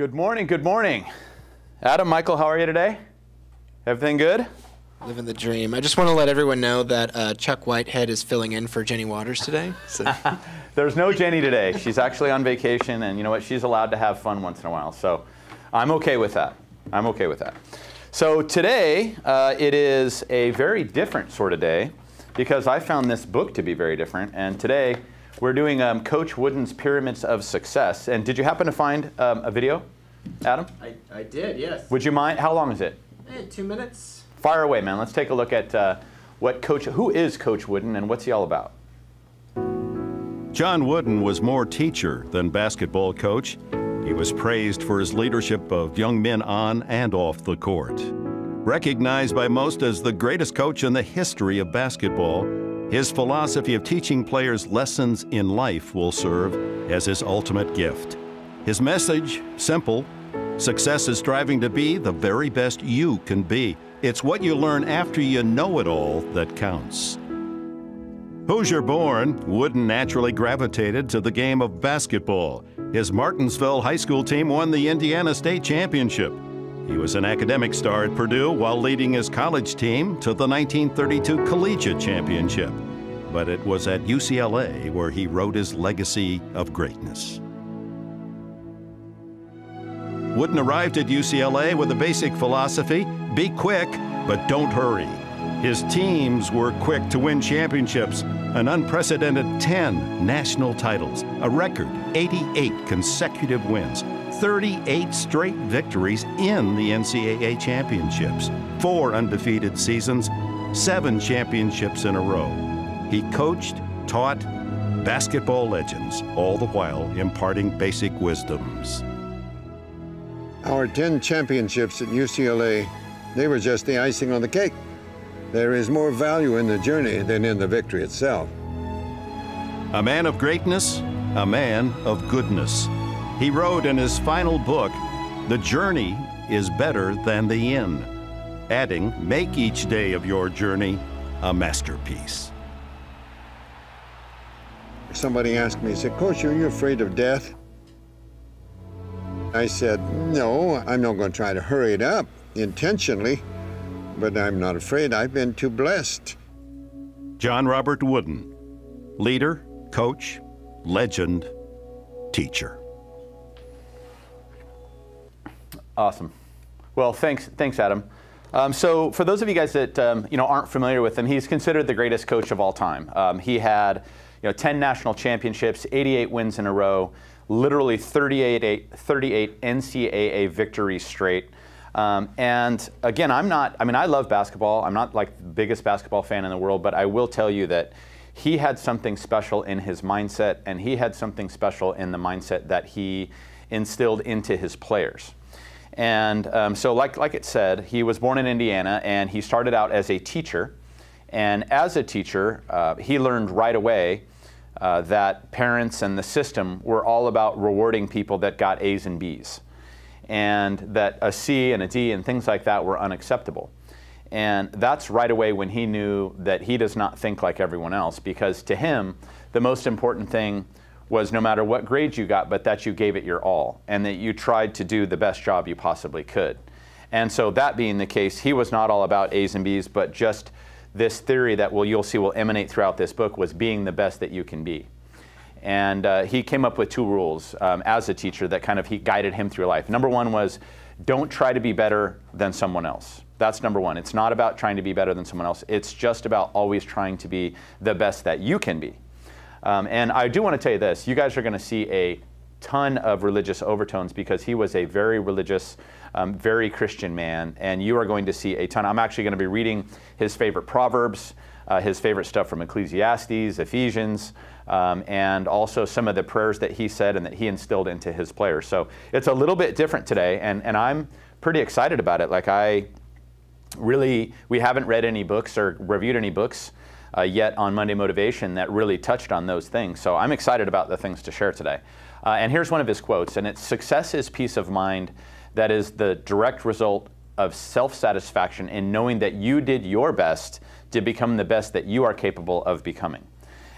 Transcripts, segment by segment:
Good morning, good morning. Adam, Michael, how are you today? Everything good? Living the dream. I just want to let everyone know that uh, Chuck Whitehead is filling in for Jenny Waters today. So. There's no Jenny today. She's actually on vacation, and you know what? She's allowed to have fun once in a while. So I'm okay with that. I'm okay with that. So today, uh, it is a very different sort of day because I found this book to be very different. And today, we're doing um, Coach Wooden's Pyramids of Success. And did you happen to find um, a video, Adam? I, I did, yes. Would you mind? How long is it? Hey, two minutes. Fire away, man. Let's take a look at uh, what Coach, who is Coach Wooden and what's he all about? John Wooden was more teacher than basketball coach. He was praised for his leadership of young men on and off the court. Recognized by most as the greatest coach in the history of basketball, his philosophy of teaching players lessons in life will serve as his ultimate gift. His message, simple success is striving to be the very best you can be. It's what you learn after you know it all that counts. Hoosier born, Wooden naturally gravitated to the game of basketball. His Martinsville High School team won the Indiana State Championship. He was an academic star at Purdue while leading his college team to the 1932 Collegiate Championship. But it was at UCLA where he wrote his legacy of greatness. Wooden arrived at UCLA with a basic philosophy be quick, but don't hurry. His teams were quick to win championships, an unprecedented 10 national titles, a record 88 consecutive wins, 38 straight victories in the NCAA championships, four undefeated seasons, seven championships in a row. He coached, taught basketball legends, all the while imparting basic wisdoms. Our 10 championships at UCLA, they were just the icing on the cake. There is more value in the journey than in the victory itself. A man of greatness, a man of goodness. He wrote in his final book, The journey is better than the end, adding, Make each day of your journey a masterpiece. Somebody asked me, said, Coach, are you afraid of death? I said, No, I'm not going to try to hurry it up intentionally but I'm not afraid. I've been too blessed. John Robert Wooden, leader, coach, legend, teacher. Awesome. Well, thanks, thanks, Adam. Um, so, for those of you guys that um, you know aren't familiar with him, he's considered the greatest coach of all time. Um, he had you know 10 national championships, 88 wins in a row, literally 38, 38 NCAA victories straight. Um, and again, I'm not, I mean, I love basketball. I'm not like the biggest basketball fan in the world, but I will tell you that he had something special in his mindset, and he had something special in the mindset that he instilled into his players. And um, so, like, like it said, he was born in Indiana, and he started out as a teacher. And as a teacher, uh, he learned right away uh, that parents and the system were all about rewarding people that got A's and B's and that a C and a D and things like that were unacceptable. And that's right away when he knew that he does not think like everyone else, because to him, the most important thing was no matter what grades you got, but that you gave it your all and that you tried to do the best job you possibly could. And so, that being the case, he was not all about A's and B's, but just this theory that well, you'll see will emanate throughout this book was being the best that you can be. And uh, he came up with two rules um, as a teacher that kind of he guided him through life. Number one was don't try to be better than someone else. That's number one. It's not about trying to be better than someone else. It's just about always trying to be the best that you can be. Um, and I do want to tell you this you guys are going to see a ton of religious overtones because he was a very religious, um, very Christian man, and you are going to see a ton. I'm actually going to be reading his favorite Proverbs, uh, his favorite stuff from Ecclesiastes, Ephesians um, and also some of the prayers that he said and that he instilled into his players. So it's a little bit different today, and, and I'm pretty excited about it. Like, I really, we haven't read any books or reviewed any books uh, yet on Monday Motivation that really touched on those things. So I'm excited about the things to share today. Uh, and here's one of his quotes, and it's Success is peace of mind that is the direct result of self satisfaction in knowing that you did your best to become the best that you are capable of becoming.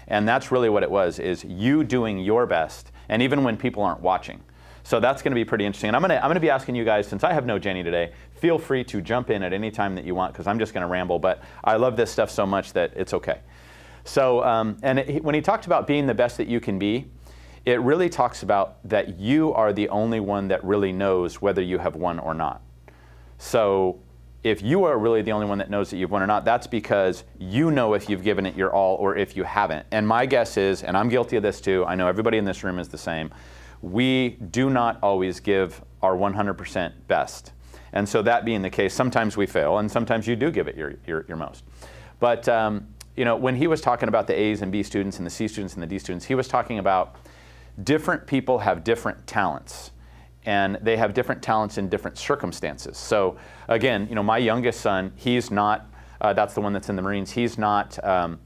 And that's really what it was, is you doing your best, and even when people aren't watching. So that's going to be pretty interesting. And I'm going to I'm going to be asking you guys since I have no Jenny today. Feel free to jump in at any time that you want because I'm just going to ramble. But I love this stuff so much that it's okay. So um, and it, when he talked about being the best that you can be, it really talks about that you are the only one that really knows whether you have won or not. So if you are really the only one that knows that you've won or not, that's because you know if you've given it your all or if you haven't. And my guess is, and I'm guilty of this too, I know everybody in this room is the same, we do not always give our 100% best. And so that being the case, sometimes we fail and sometimes you do give it your, your, your most. But um, you know, when he was talking about the A's and B students and the C students and the D students, he was talking about different people have different talents and they have different talents in different circumstances. So again, you know, my youngest son, he's not, uh, that's the one that's in the Marines, he's not um,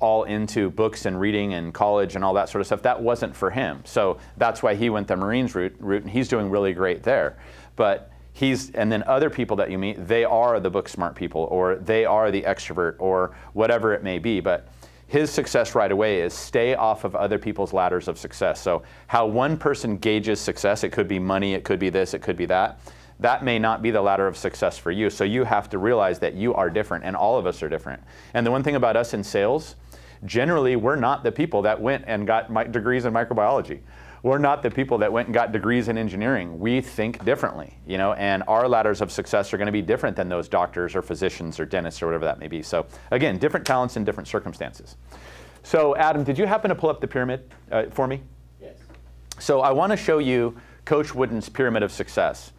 all into books and reading and college and all that sort of stuff. That wasn't for him. So that's why he went the Marines route, route and he's doing really great there. But he's, and then other people that you meet, they are the book smart people or they are the extrovert or whatever it may be. But his success right away is stay off of other people's ladders of success. So, how one person gauges success, it could be money, it could be this, it could be that. That may not be the ladder of success for you. So, you have to realize that you are different, and all of us are different. And the one thing about us in sales, generally, we're not the people that went and got degrees in microbiology we're not the people that went and got degrees in engineering. We think differently, you know, and our ladders of success are going to be different than those doctors or physicians or dentists or whatever that may be. So again, different talents in different circumstances. So Adam, did you happen to pull up the pyramid uh, for me? Yes. So I want to show you Coach Wooden's pyramid of success.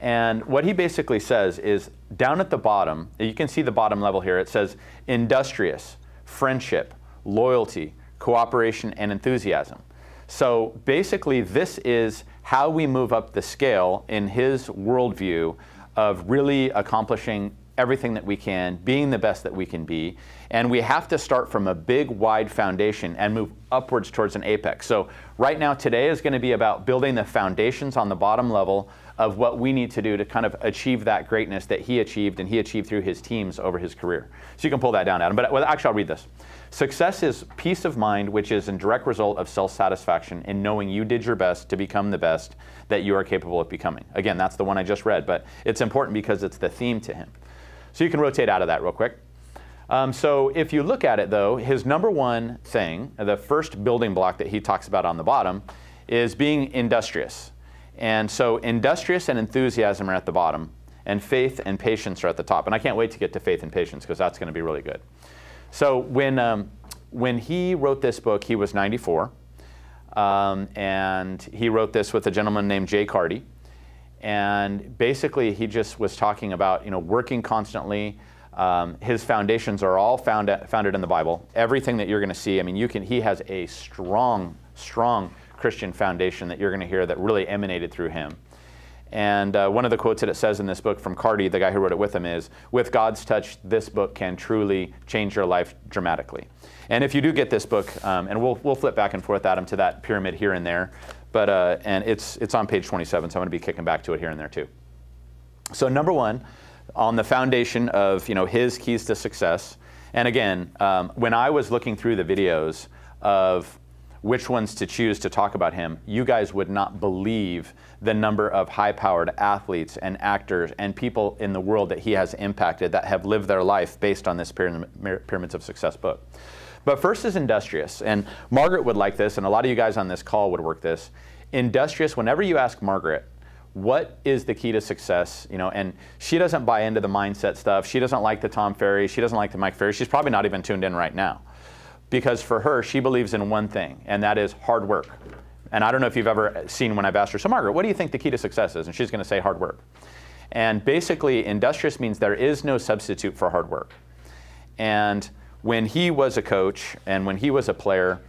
And what he basically says is down at the bottom, you can see the bottom level here, it says industrious, friendship, loyalty, cooperation, and enthusiasm. So basically, this is how we move up the scale in his worldview of really accomplishing everything that we can, being the best that we can be. And we have to start from a big, wide foundation and move upwards towards an apex. So, right now, today is going to be about building the foundations on the bottom level of what we need to do to kind of achieve that greatness that he achieved and he achieved through his teams over his career. So, you can pull that down, Adam. But actually, I'll read this. Success is peace of mind, which is a direct result of self satisfaction in knowing you did your best to become the best that you are capable of becoming. Again, that's the one I just read, but it's important because it's the theme to him. So you can rotate out of that real quick. Um, so if you look at it though, his number one thing, the first building block that he talks about on the bottom, is being industrious. And so industrious and enthusiasm are at the bottom, and faith and patience are at the top. And I can't wait to get to faith and patience because that's going to be really good. So when, um, when he wrote this book, he was 94. Um, and he wrote this with a gentleman named Jay Carty. And basically, he just was talking about you know working constantly. Um, his foundations are all found founded in the Bible. Everything that you're going to see, I mean, you can. He has a strong, strong Christian foundation that you're going to hear that really emanated through him. And uh, one of the quotes that it says in this book from Carty, the guy who wrote it with him, is With God's touch, this book can truly change your life dramatically. And if you do get this book, um, and we'll, we'll flip back and forth, Adam, to that pyramid here and there, but, uh, and it's, it's on page 27, so I'm going to be kicking back to it here and there too. So, number one, on the foundation of you know, his keys to success, and again, um, when I was looking through the videos of which ones to choose to talk about him, you guys would not believe the number of high powered athletes and actors and people in the world that he has impacted that have lived their life based on this Pyramids of Success book. But first is industrious. And Margaret would like this, and a lot of you guys on this call would work this. Industrious, whenever you ask Margaret, what is the key to success? You know, and she doesn't buy into the mindset stuff. She doesn't like the Tom Ferry. She doesn't like the Mike Ferry. She's probably not even tuned in right now because for her, she believes in one thing, and that is hard work. And I don't know if you've ever seen when I've asked her, so Margaret, what do you think the key to success is? And she's going to say hard work. And basically, industrious means there is no substitute for hard work. And when he was a coach and when he was a player,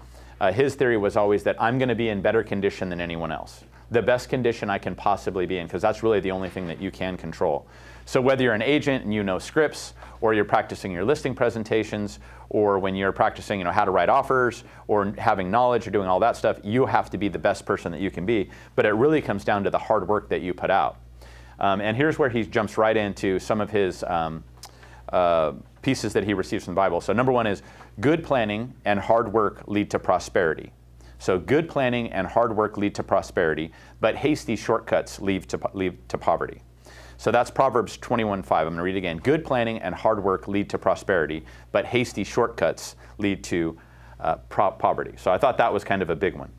uh, his theory was always that I'm going to be in better condition than anyone else. The best condition I can possibly be in, because that's really the only thing that you can control. So whether you're an agent and you know scripts, or you're practicing your listing presentations, or when you're practicing, you know, how to write offers, or having knowledge, or doing all that stuff, you have to be the best person that you can be. But it really comes down to the hard work that you put out. Um, and here's where he jumps right into some of his um, uh, pieces that he receives from the Bible. So number one is good planning and hard work lead to prosperity. So good planning and hard work lead to prosperity, but hasty shortcuts lead to, lead to poverty. So that's Proverbs 21:5. I'm going to read it again. Good planning and hard work lead to prosperity, but hasty shortcuts lead to uh, pro- poverty. So I thought that was kind of a big one.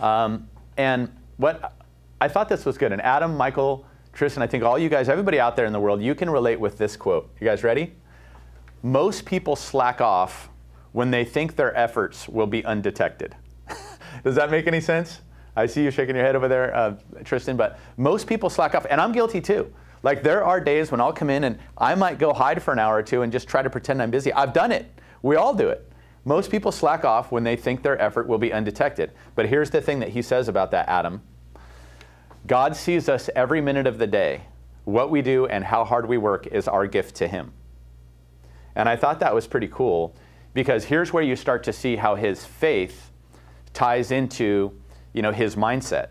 Um, and what I thought this was good. And Adam, Michael, Tristan, I think all you guys, everybody out there in the world, you can relate with this quote. You guys ready? Most people slack off when they think their efforts will be undetected. Does that make any sense? I see you shaking your head over there, uh, Tristan, but most people slack off, and I'm guilty too. Like there are days when I'll come in and I might go hide for an hour or two and just try to pretend I'm busy. I've done it. We all do it. Most people slack off when they think their effort will be undetected. But here's the thing that he says about that, Adam. God sees us every minute of the day. What we do and how hard we work is our gift to him. And I thought that was pretty cool because here's where you start to see how his faith ties into you know, his mindset.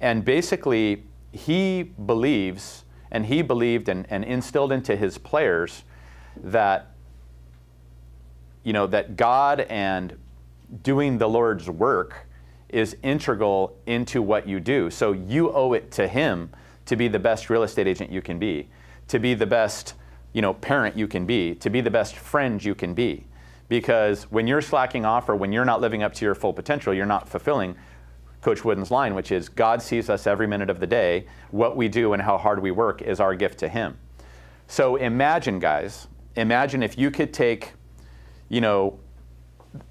And basically, he believes, and he believed and, and instilled into his players that, you know, that God and doing the Lord's work is integral into what you do. So you owe it to him to be the best real estate agent you can be, to be the best, you know, parent you can be, to be the best friend you can be. Because when you're slacking off or when you're not living up to your full potential, you're not fulfilling Coach Wooden's line, which is God sees us every minute of the day. What we do and how hard we work is our gift to Him. So imagine, guys, imagine if you could take, you know,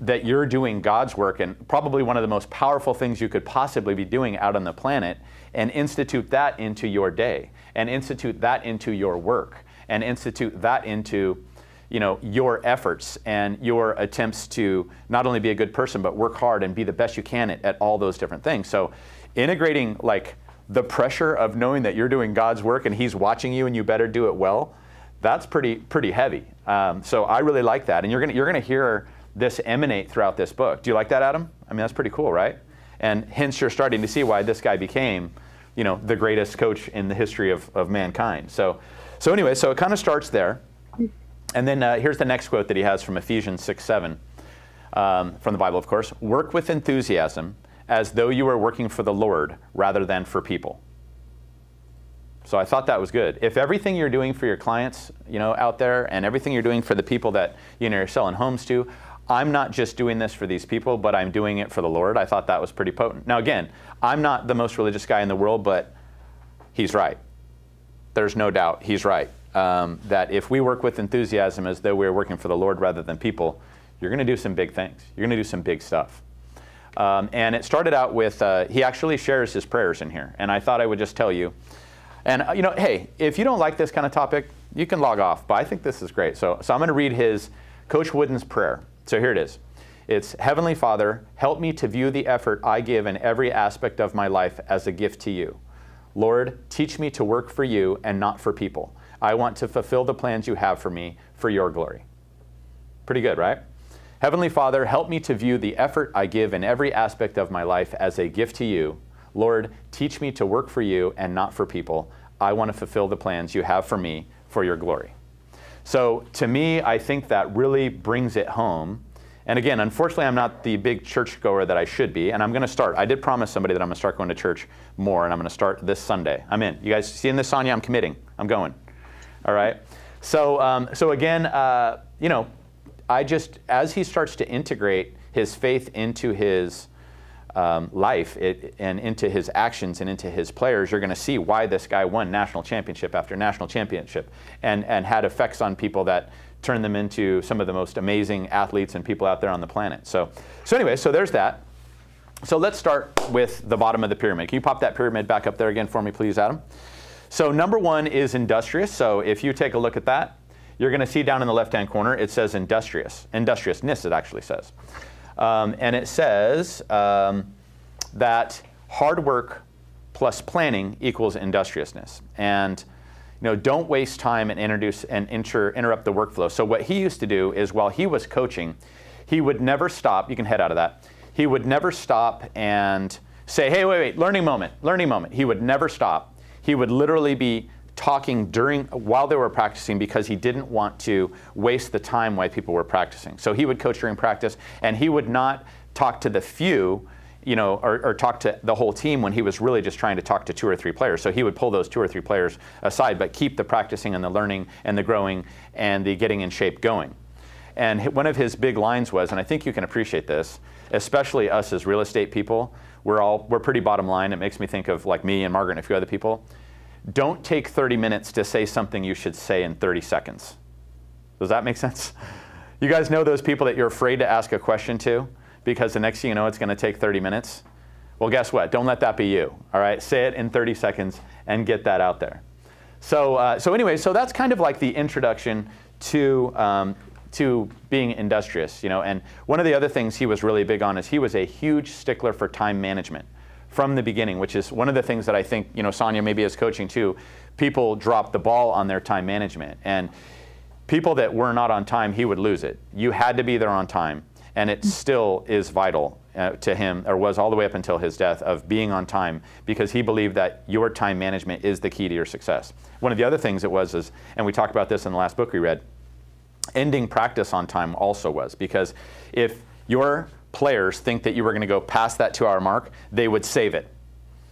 that you're doing God's work and probably one of the most powerful things you could possibly be doing out on the planet and institute that into your day and institute that into your work and institute that into you know, your efforts and your attempts to not only be a good person, but work hard and be the best you can at, at all those different things. So integrating like the pressure of knowing that you're doing God's work and He's watching you and you better do it well, that's pretty pretty heavy. Um, so I really like that, and you're gonna you're gonna hear this emanate throughout this book. Do you like that, Adam? I mean, that's pretty cool, right? And hence, you're starting to see why this guy became, you know, the greatest coach in the history of, of mankind. So, so anyway, so it kind of starts there. And then uh, here's the next quote that he has from Ephesians 6 7, um, from the Bible, of course. Work with enthusiasm as though you were working for the Lord rather than for people. So I thought that was good. If everything you're doing for your clients, you know, out there, and everything you're doing for the people that you know you're selling homes to, I'm not just doing this for these people, but I'm doing it for the Lord. I thought that was pretty potent. Now again, I'm not the most religious guy in the world, but he's right. There's no doubt he's right um, that if we work with enthusiasm as though we are working for the Lord rather than people, you're going to do some big things. You're going to do some big stuff. Um, and it started out with, uh, he actually shares his prayers in here. And I thought I would just tell you. And, uh, you know, hey, if you don't like this kind of topic, you can log off. But I think this is great. So, so I'm going to read his, Coach Wooden's prayer. So here it is. It's Heavenly Father, help me to view the effort I give in every aspect of my life as a gift to you. Lord, teach me to work for you and not for people. I want to fulfill the plans you have for me for your glory. Pretty good, right? Heavenly Father, help me to view the effort I give in every aspect of my life as a gift to you. Lord, teach me to work for you and not for people. I want to fulfill the plans you have for me for your glory. So, to me, I think that really brings it home. And again, unfortunately, I'm not the big churchgoer that I should be, and I'm going to start. I did promise somebody that I'm going to start going to church more, and I'm going to start this Sunday. I'm in. You guys seeing this, Sonia? I'm committing. I'm going. All right. So, um, so again, uh, you know, I just as he starts to integrate his faith into his um, life it, and into his actions and into his players, you're going to see why this guy won national championship after national championship and, and had effects on people that turned them into some of the most amazing athletes and people out there on the planet. So, so anyway, so there's that. So let's start with the bottom of the pyramid. Can you pop that pyramid back up there again for me, please, Adam? So number one is industrious. So if you take a look at that, you're going to see down in the left-hand corner, it says industrious. Industriousness, it actually says. Um, and it says um, that hard work plus planning equals industriousness. And you know, don't waste time and introduce and inter, interrupt the workflow. So what he used to do is while he was coaching, he would never stop. You can head out of that. He would never stop and say, "Hey, wait, wait, learning moment, learning moment." He would never stop he would literally be talking during while they were practicing because he didn't want to waste the time while people were practicing. So he would coach during practice and he would not talk to the few you know, or, or, talk to the whole team when he was really just trying to talk to two or three players. So he would pull those two or three players aside, but keep the practicing and the learning and the growing and the getting in shape going. And one of his big lines was, and I think you can appreciate this, especially us as real estate people, we're all we're pretty bottom line. It makes me think of like me and Margaret and a few other people. Don't take 30 minutes to say something you should say in 30 seconds. Does that make sense? You guys know those people that you're afraid to ask a question to? because the next thing you know, it's going to take 30 minutes. Well, guess what? Don't let that be you. All right, say it in 30 seconds and get that out there. So, uh, so anyway, so that's kind of like the introduction to um, to being industrious, you know. And one of the other things he was really big on is he was a huge stickler for time management from the beginning, which is one of the things that I think you know Sonia maybe is coaching too. People drop the ball on their time management, and people that were not on time, he would lose it. You had to be there on time and it still is vital uh, to him, or was all the way up until his death, of being on time because he believed that your time management is the key to your success. One of the other things it was is, and we talked about this in the last book we read, ending practice on time also was because if your players think that you were going to go past that two hour mark, they would save it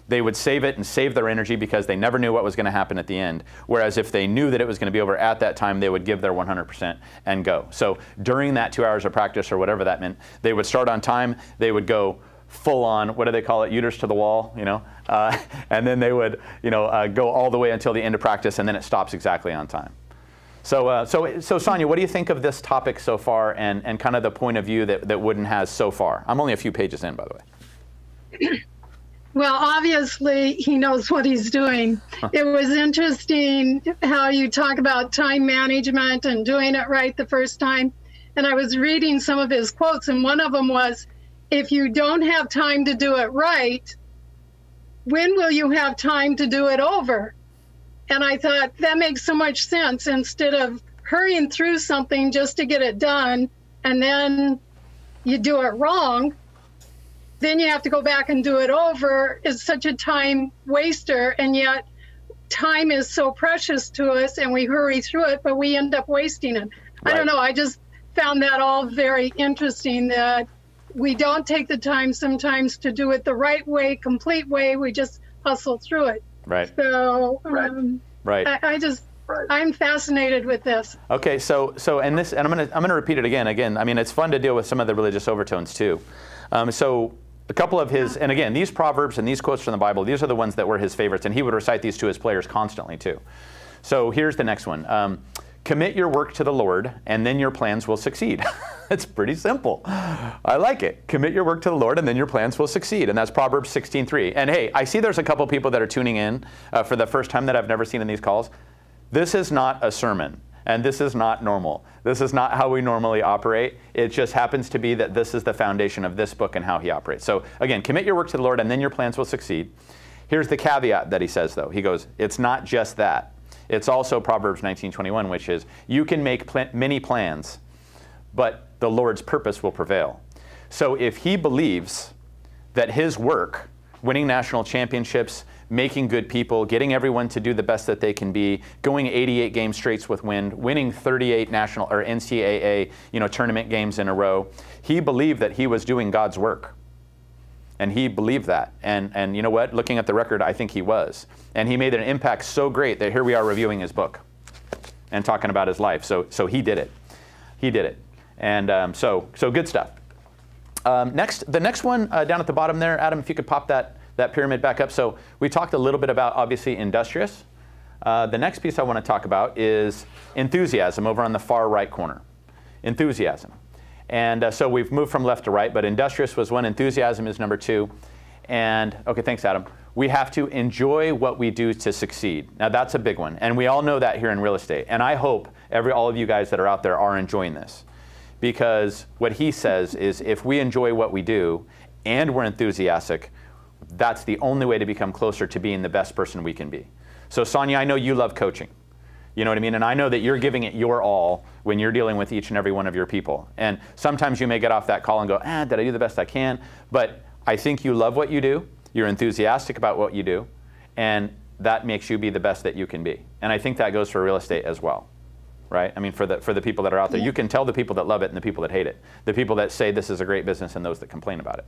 they would save it and save their energy because they never knew what was going to happen at the end. Whereas if they knew that it was going to be over at that time, they would give their 100% and go. So during that two hours of practice or whatever that meant, they would start on time, they would go full on, what do they call it, uterus to the wall, you know, uh, and then they would, you know, uh, go all the way until the end of practice and then it stops exactly on time. So, uh, so, so Sonia, what do you think of this topic so far and, and kind of the point of view that, that Wooden has so far? I'm only a few pages in, by the way. Well, obviously, he knows what he's doing. it was interesting how you talk about time management and doing it right the first time. And I was reading some of his quotes, and one of them was If you don't have time to do it right, when will you have time to do it over? And I thought that makes so much sense instead of hurrying through something just to get it done and then you do it wrong then you have to go back and do it over. Is such a time waster and yet time is so precious to us and we hurry through it but we end up wasting it. Right. i don't know i just found that all very interesting that we don't take the time sometimes to do it the right way complete way we just hustle through it right so um, right I, I just I'm fascinated with this. Okay, so so and this and I'm gonna I'm gonna repeat it again. Again, I mean it's fun to deal with some of the religious overtones too. Um, so a couple of his, and again, these proverbs and these quotes from the Bible, these are the ones that were his favorites, and he would recite these to his players constantly too. So here's the next one. Um, commit your work to the Lord, and then your plans will succeed. it's pretty simple. I like it. Commit your work to the Lord, and then your plans will succeed. And that's Proverbs 16:3. And hey, I see there's a couple people that are tuning in uh, for the first time that I've never seen in these calls. This is not a sermon. And this is not normal. This is not how we normally operate. It just happens to be that this is the foundation of this book and how he operates. So again, commit your work to the Lord and then your plans will succeed. Here's the caveat that he says though. He goes, it's not just that. It's also Proverbs 19:21 which is you can make pl- many plans, but the Lord's purpose will prevail. So if he believes that his work, winning national championships, making good people, getting everyone to do the best that they can be, going 88 game straights with wind, winning 38 national or NCAA you know, tournament games in a row. He believed that he was doing God's work. And he believed that. And, and you know what? Looking at the record, I think he was. And he made an impact so great that here we are reviewing his book and talking about his life. So, so he did it. He did it. And um, so, so good stuff. Um, next, the next one uh, down at the bottom there, Adam, if you could pop that that pyramid back up. So we talked a little bit about obviously industrious. Uh, the next piece I want to talk about is enthusiasm over on the far right corner. Enthusiasm. And uh, so we've moved from left to right, but industrious was one, enthusiasm is number two. And okay, thanks, Adam. We have to enjoy what we do to succeed. Now that's a big one, and we all know that here in real estate. And I hope every all of you guys that are out there are enjoying this, because what he says is if we enjoy what we do and we're enthusiastic, that's the only way to become closer to being the best person we can be. So, Sonia, I know you love coaching. You know what I mean? And I know that you're giving it your all when you're dealing with each and every one of your people. And sometimes you may get off that call and go, ah, did I do the best I can? But I think you love what you do, you're enthusiastic about what you do, and that makes you be the best that you can be. And I think that goes for real estate as well. right? I mean, for the, for the people that are out there, you can tell the people that love it and the people that hate it, the people that say this is a great business and those that complain about it.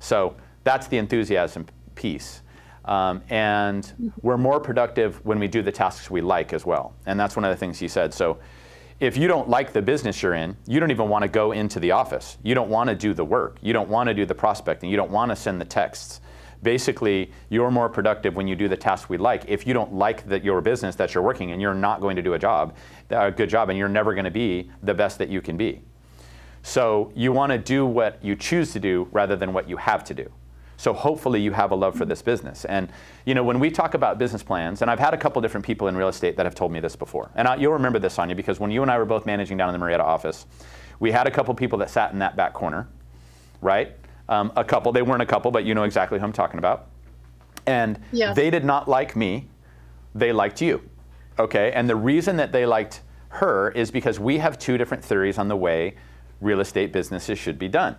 So that's the enthusiasm piece. Um, and we're more productive when we do the tasks we like as well. And that's one of the things he said. So if you don't like the business you're in, you don't even want to go into the office. You don't want to do the work. You don't want to do the prospecting. You don't want to send the texts. Basically, you're more productive when you do the tasks we like. If you don't like the, your business that you're working in, you're not going to do a job, a good job, and you're never going to be the best that you can be. So you want to do what you choose to do rather than what you have to do. So hopefully you have a love for this business. And you know, when we talk about business plans, and I've had a couple different people in real estate that have told me this before, and I, you'll remember this, Sonia, because when you and I were both managing down in the Marietta office, we had a couple people that sat in that back corner, right? Um, a couple, they weren't a couple, but you know exactly who I'm talking about. And Yes. they did not like me, they liked you. Okay? And the reason that they liked her is because we have two different theories on the way real estate businesses should be done.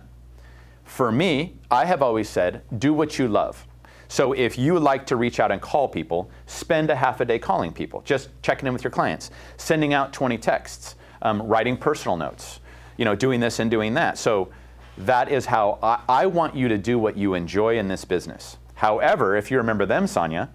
For me, I have always said, do what you love. So if you like to reach out and call people, spend a half a day calling people, just checking in with your clients, sending out 20 texts, um, writing personal notes, you know, doing this and doing that. So that is how I, I want you to do what you enjoy in this business. However, if you remember them, Sonia,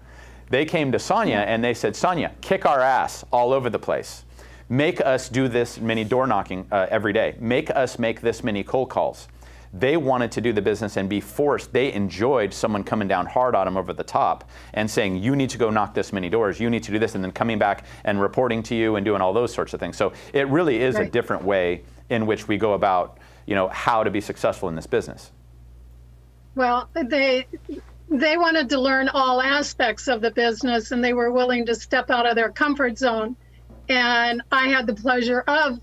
they came to Sonia and they said, Sonia, kick our ass all over the place. Make us do this many door knocking uh, every day. Make us make this many cold calls. They wanted to do the business and be forced. They enjoyed someone coming down hard on them over the top and saying, You need to go knock this many doors. You need to do this. And then coming back and reporting to you and doing all those sorts of things. So it really is a different way in which we go about you know, how to be successful in this business. Well, they they wanted to learn all aspects of the business and they were willing to step out of their comfort zone. And I had the pleasure of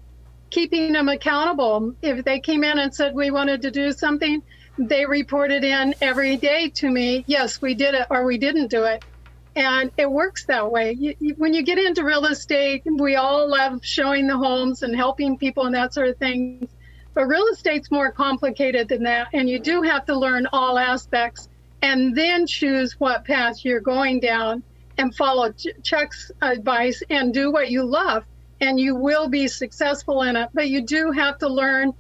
keeping them accountable. If they came in and said we wanted to do something, they reported in every day to me, yes, we did it or we didn't do it. And it works that way. You, you, when you get into real estate, we all love showing the homes and helping people and that sort of thing. But real estate's more complicated than that, and you do have to learn all aspects and then choose what path you're going down and follow Ch- Chuck's advice and do what you love, and you will be successful in it. But you do have to learn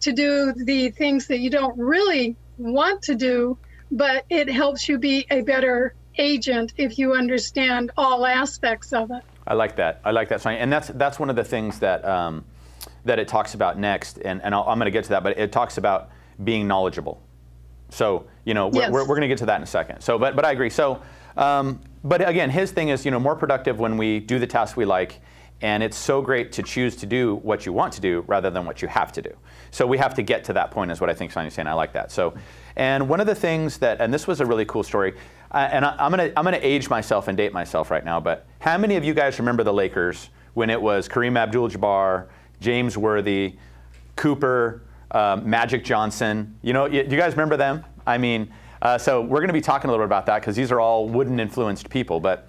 to do the things that you don't really want to do, but it helps you be a better agent if you understand all aspects of it. I like that. I like that, Sonia. And that's that's one of the things that um, that it talks about next. And, and I'll, I'm going to get to that, but it talks about being knowledgeable. So you know we're, Yes. we're, we're going to get to that in a second. So but but I agree. So um, but again, his thing is you know more productive when we do the tasks we like. And it's so great to choose to do what you want to do rather than what you have to do. So we have to get to that point, is what I think Sonia's saying. I like that. So, and one of the things that, and this was a really cool story, uh, and I, I'm gonna I'm gonna age myself and date myself right now. But how many of you guys remember the Lakers when it was Kareem Abdul-Jabbar, James Worthy, Cooper, um, Magic Johnson? You know, y- do you guys remember them? I mean, uh, so we're going to be talking a little bit about that because these are all wooden influenced people, but.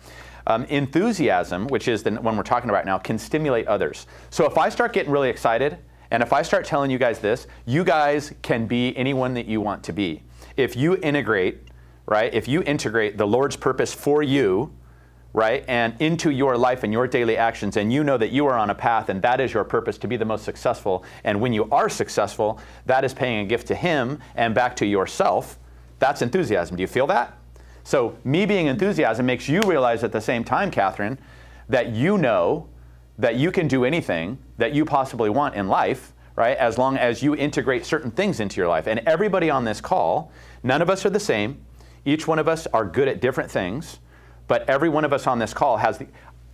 Um, enthusiasm, which is the one we're talking about now, can stimulate others. So if I start getting really excited, and if I start telling you guys this, you guys can be anyone that you want to be. If you integrate, right, if you integrate the Lord's purpose for you, right, and into your life and your daily actions, and you know that you are on a path and that is your purpose to be the most successful, and when you are successful, that is paying a gift to Him and back to yourself, that's enthusiasm. Do you feel that? So, me being enthusiasm makes you realize at the same time, Catherine, that you know that you can do anything that you possibly want in life, right? As long as you integrate certain things into your life. And everybody on this call, none of us are the same. Each one of us are good at different things, but every one of us on this call has the.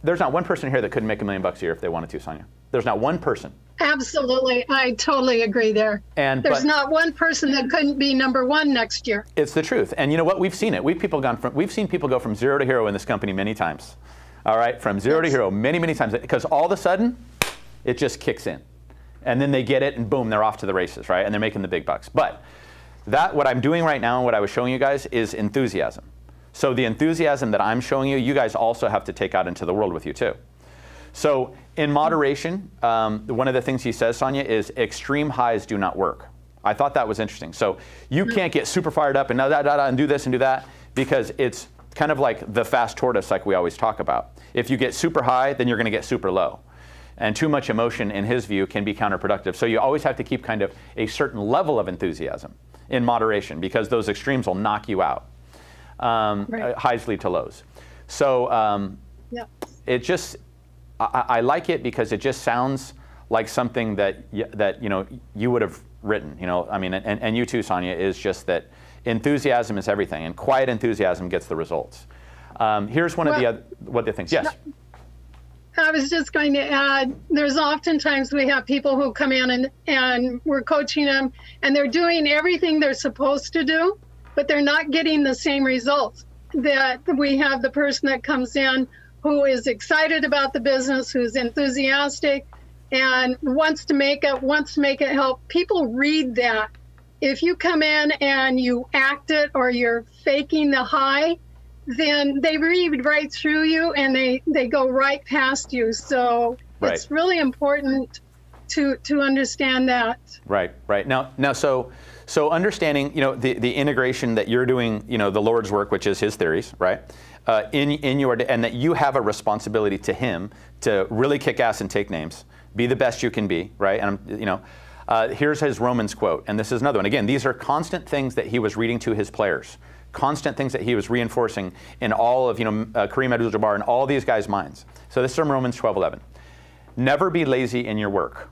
There's not one person here that couldn't make a million bucks a year if they wanted to, Sonia. There's not one person. Absolutely. I totally agree there. And There's but- not one person that couldn't be number one next year. It's the truth. And you know what? We've seen it. We've people gone from we've seen people go from zero to hero in this company many times. All right, from zero to hero many, many times. Because all of a sudden, it just kicks in. And then they get it and boom, they're off to the races, right? And they're making the big bucks. But that what I'm doing right now and what I was showing you guys is enthusiasm. So the enthusiasm that I'm showing you, you guys also have to take out into the world with you too. So in moderation, um, one of the things he says, Sonia, is extreme highs do not work. I thought that was interesting. So you can't get super fired up and da, da, da, and do this and do that because it's kind of like the fast tortoise, like we always talk about. If you get super high, then you're going to get super low. And too much emotion, in his view, can be counterproductive. So you always have to keep kind of a certain level of enthusiasm in moderation because those extremes will knock you out. Um, Right. uh, highs lead to lows. So um, Yeah. it just, I, I like it because it just sounds like something that y- that you know you would have written. You know, I mean, and, and you too, Sonia, is just that enthusiasm is everything, and quiet enthusiasm gets the results. Um, here's one of the Well- other, what the things. Yes. I was just going to add there's oftentimes we have people who come in and, and we're coaching them and they're doing everything they're supposed to do, but they're not getting the same results. That we have the person that comes in who is excited about the business, who's enthusiastic and wants to make it wants to make it help. People read that. If you come in and you act it or you're faking the high, then they read right through you and they they go right past you so Right. it's really important to to understand that Right, right. Now, now, so, so understanding, you know, the, the integration that you're doing, you know, the Lord's work, which is His theories, right? Uh, in in your and that you have a responsibility to Him to really kick ass and take names, be the best you can be, right? And I'm, you know, uh, here's his Romans quote, and this is another one. Again, these are constant things that he was reading to his players, constant things that he was reinforcing in all of, you know, uh, Kareem Abdul-Jabbar and all these guys' minds. So this is from Romans 12:11. Never be lazy in your work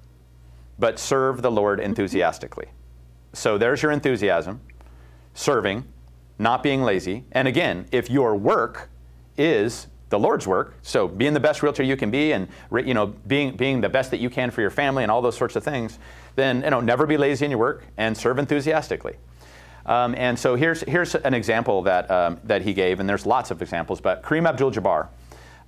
but serve the Lord enthusiastically. So there's your enthusiasm, serving, not being lazy. And again, if your work is the Lord's work, so being the best realtor you can be and you know being being the best that you can for your family and all those sorts of things, then you know never be lazy in your work and serve enthusiastically. Um, and so here's here's an example that um, that he gave, and there's lots of examples. But Kareem Abdul-Jabbar,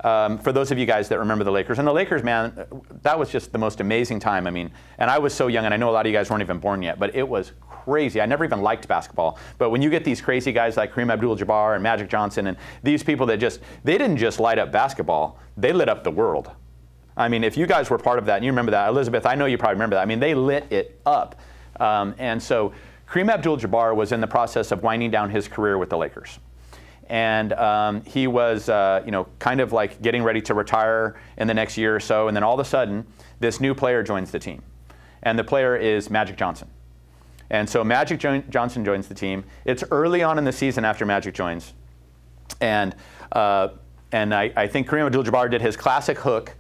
um, for those of you guys that remember the Lakers, and the Lakers, man, that was just the most amazing time. I mean, and I was so young, and I know a lot of you guys weren't even born yet, but it was crazy. I never even liked basketball. But when you get these crazy guys like Kareem Abdul-Jabbar and Magic Johnson, and these people that just they didn't just light up basketball, they lit up the world. I mean, if you guys were part of that, and you remember that, Elizabeth, I know you probably remember that. I mean, they lit it up. Um, and so Kareem Abdul-Jabbar was in the process of winding down his career with the Lakers. And um, he was, uh, you know, kind of like getting ready to retire in the next year or so. And then all of a sudden, this new player joins the team. And the player is Magic Johnson. And so Magic jo- Johnson joins the team. It's early on in the season after Magic joins. And, uh, and I, I think Kareem Abdul-Jabbar did his classic hook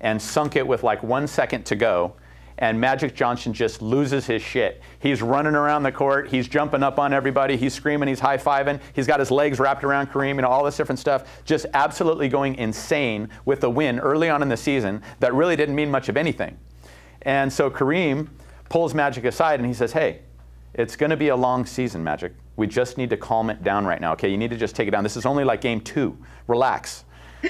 and sunk it with like one second to go. And Magic Johnson just loses his shit. He's running around the court. He's jumping up on everybody. He's screaming. He's high fiving. He's got his legs wrapped around Kareem and all this different stuff. Just absolutely going insane with the win early on in the season that really didn't mean much of anything. And so Kareem pulls Magic aside and he says, Hey, it's going to be a long season, Magic. We just need to calm it down right now. Okay, you need to just take it down. This is only like game two. Relax.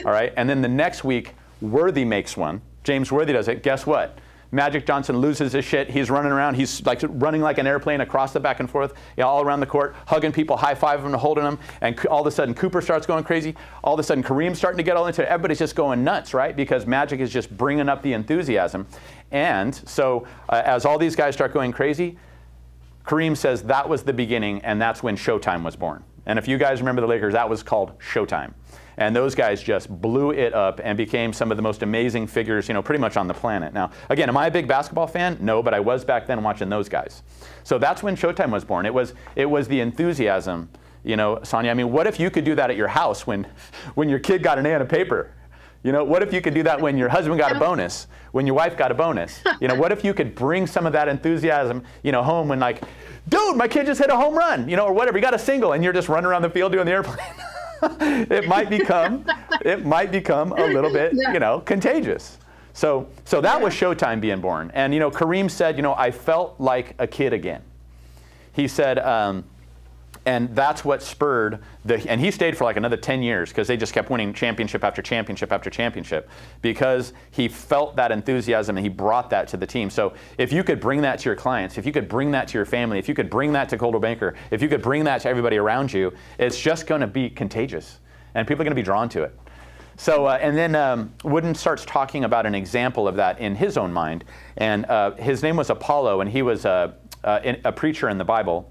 All right. And then the next week, Worthy makes one. James Worthy does it. Guess what? Magic Johnson loses his shit. He's running around. He's like running like an airplane across the back and forth, all around the court, hugging people, high fiving them, holding them. And all of a sudden, Cooper starts going crazy. All of a sudden, Kareem's starting to get all into it. Everybody's just going nuts, right? Because Magic is just bringing up the enthusiasm. And so, uh, as all these guys start going crazy, Kareem says that was the beginning, and that's when Showtime was born. And if you guys remember the Lakers, that was called Showtime. And those guys just blew it up and became some of the most amazing figures, you know, pretty much on the planet. Now, again, am I a big basketball fan? No, but I was back then watching those guys. So that's when Showtime was born. It was it was the enthusiasm, you know, Sonia. I mean, what if you could do that at your house when when your kid got an A on a paper? You know, what if you could do that when your husband got a bonus, when your wife got a bonus? You know, what if you could bring some of that enthusiasm, you know, home when like, dude, my kid just hit a home run, you know, or whatever, you got a single and you're just running around the field doing the airplane. it might become it might become a little bit, you know, contagious. So so that was Showtime being born. And you know, Kareem said, you know, I felt like a kid again. He said, um, and that's what spurred the and he stayed for like another 10 years because they just kept winning championship after championship after championship because he felt that enthusiasm and he brought that to the team so if you could bring that to your clients if you could bring that to your family if you could bring that to Coldwell Banker if you could bring that to everybody around you it's just going to be contagious and people are going to be drawn to it so, uh, and then um, Wooden starts talking about an example of that in his own mind. And uh, his name was Apollo, and he was a, a, a preacher in the Bible.